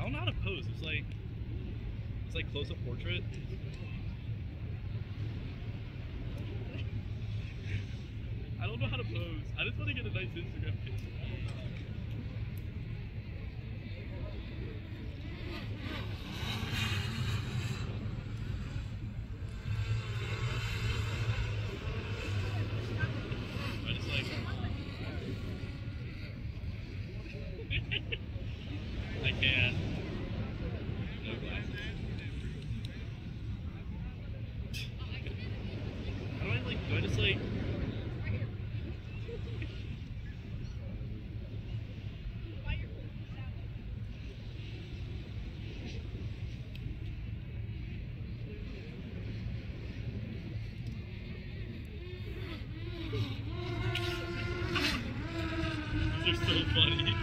I'm not opposed. It's like it's like close up portrait. I don't know how to pose. I just want to get a nice Instagram picture. Go to sleep. They're so funny.